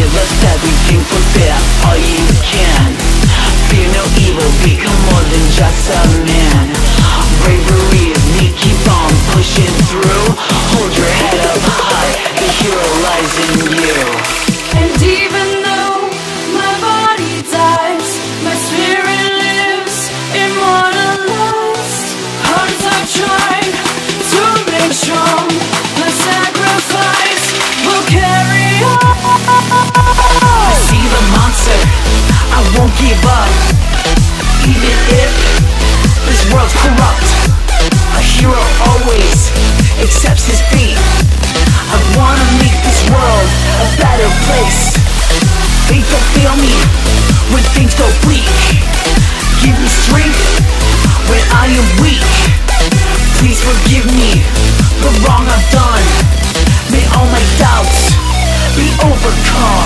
give us everything for fair All you can Fear no evil, become more than just a man. Bravery is me, keep feel me when things go bleak. Give me strength when I am weak. Please forgive me the wrong I've done. May all my doubts be overcome.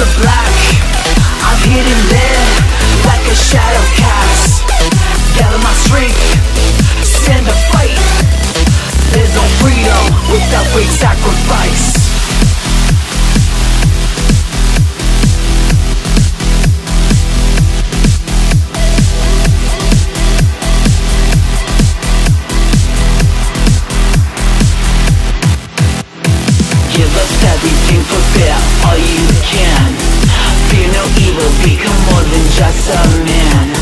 the black. I'm hidden there like a shadow cast. Gather my strength, stand a fight. There's no freedom without great sacrifice. Give us everything for fear. are you just a man.